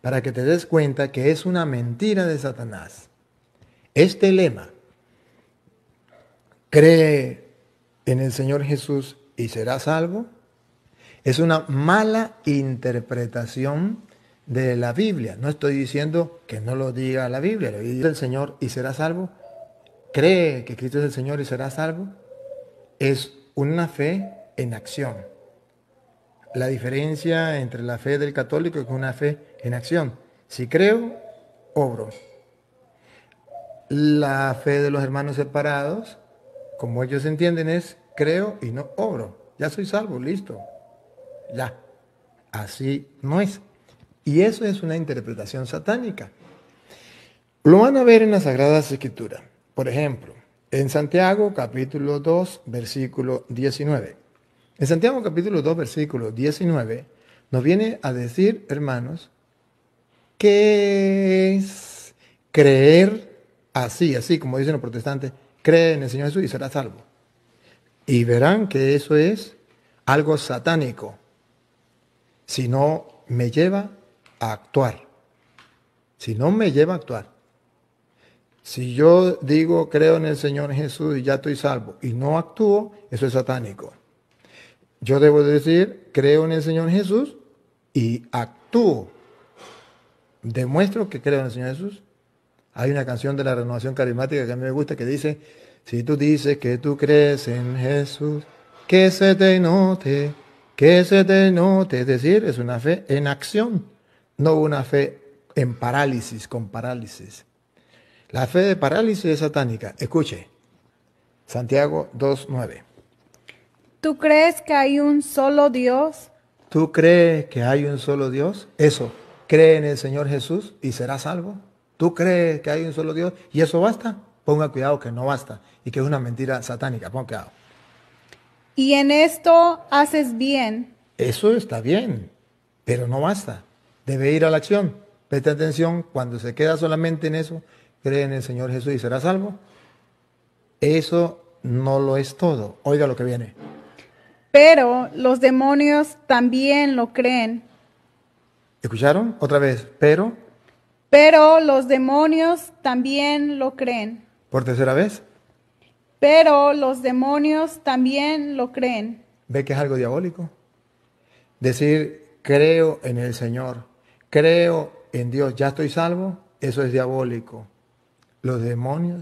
para que te des cuenta que es una mentira de Satanás. Este lema, cree en el Señor Jesús y serás salvo, es una mala interpretación de la Biblia. No estoy diciendo que no lo diga la Biblia, lo dice el Señor y será salvo. Cree que Cristo es el Señor y será salvo. Es una fe en acción. La diferencia entre la fe del católico es una fe en acción. Si creo, obro. La fe de los hermanos separados, como ellos entienden, es creo y no obro. Ya soy salvo, listo. Ya. Así no es. Y eso es una interpretación satánica. Lo van a ver en las Sagradas Escrituras. Por ejemplo, en Santiago capítulo 2, versículo 19. En Santiago capítulo 2, versículo 19, nos viene a decir, hermanos, que es creer así, así como dicen los protestantes, cree en el Señor Jesús y será salvo. Y verán que eso es algo satánico. Si no me lleva a actuar. Si no me lleva a actuar. Si yo digo creo en el Señor Jesús y ya estoy salvo y no actúo, eso es satánico. Yo debo decir creo en el Señor Jesús y actúo. Demuestro que creo en el Señor Jesús. Hay una canción de la renovación carismática que a mí me gusta que dice, si tú dices que tú crees en Jesús, que se te note, que se te note. Es decir, es una fe en acción no una fe en parálisis, con parálisis. La fe de parálisis es satánica. Escuche, Santiago 2.9. ¿Tú crees que hay un solo Dios? ¿Tú crees que hay un solo Dios? Eso, cree en el Señor Jesús y serás salvo. ¿Tú crees que hay un solo Dios y eso basta? Ponga cuidado que no basta y que es una mentira satánica. Ponga cuidado. Y en esto haces bien. Eso está bien, pero no basta debe ir a la acción. Preste atención, cuando se queda solamente en eso, cree en el Señor Jesús y será salvo. Eso no lo es todo. Oiga lo que viene. Pero los demonios también lo creen. ¿Escucharon? Otra vez. Pero. Pero los demonios también lo creen. ¿Por tercera vez? Pero los demonios también lo creen. ¿Ve que es algo diabólico? Decir, creo en el Señor creo en Dios, ya estoy salvo, eso es diabólico. Los demonios